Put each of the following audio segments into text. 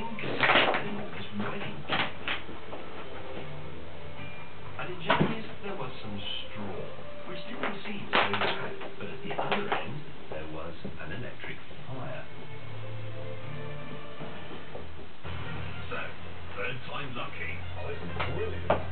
And in Germany's there was some straw, which didn't seem but at the other end there was an electric fire. So, third time lucky. Oh, brilliant.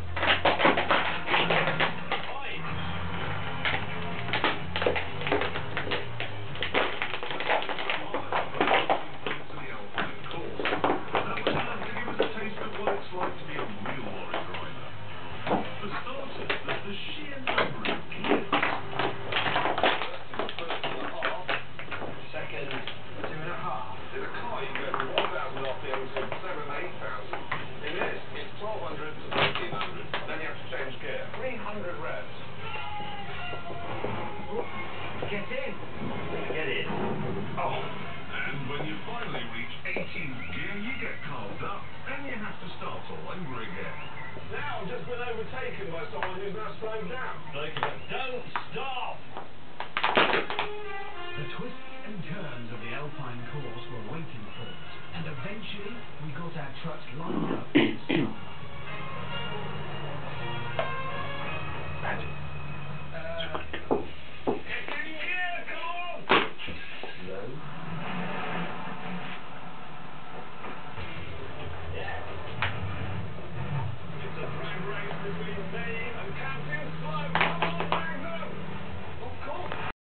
Get in. Get in. Oh. And when you finally reach 18th gear, you get carved up. Then you have to start all over again. Now I've just been overtaken by someone who's now slowed down. Don't stop! The twists and turns of the Alpine course were waiting for us, and eventually we got our trucks lined up